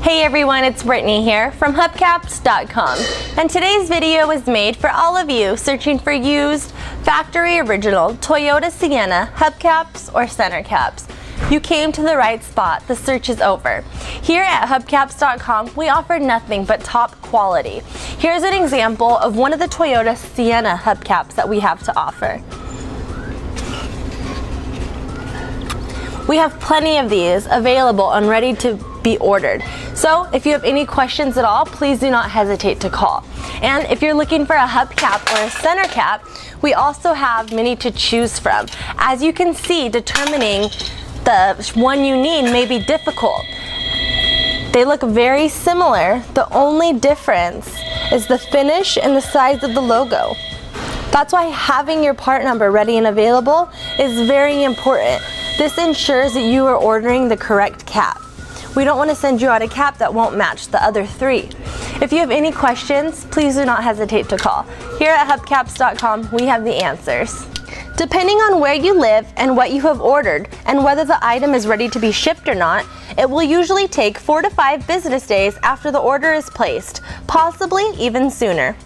Hey everyone, it's Brittany here from hubcaps.com and today's video is made for all of you searching for used factory original Toyota Sienna hubcaps or center caps. You came to the right spot, the search is over. Here at hubcaps.com we offer nothing but top quality. Here's an example of one of the Toyota Sienna hubcaps that we have to offer. We have plenty of these available and ready to be ordered. So if you have any questions at all, please do not hesitate to call. And if you're looking for a hubcap or a center cap, we also have many to choose from. As you can see, determining the one you need may be difficult. They look very similar. The only difference is the finish and the size of the logo. That's why having your part number ready and available is very important. This ensures that you are ordering the correct cap. We don't want to send you out a cap that won't match the other three. If you have any questions, please do not hesitate to call. Here at hubcaps.com, we have the answers. Depending on where you live and what you have ordered and whether the item is ready to be shipped or not, it will usually take four to five business days after the order is placed, possibly even sooner.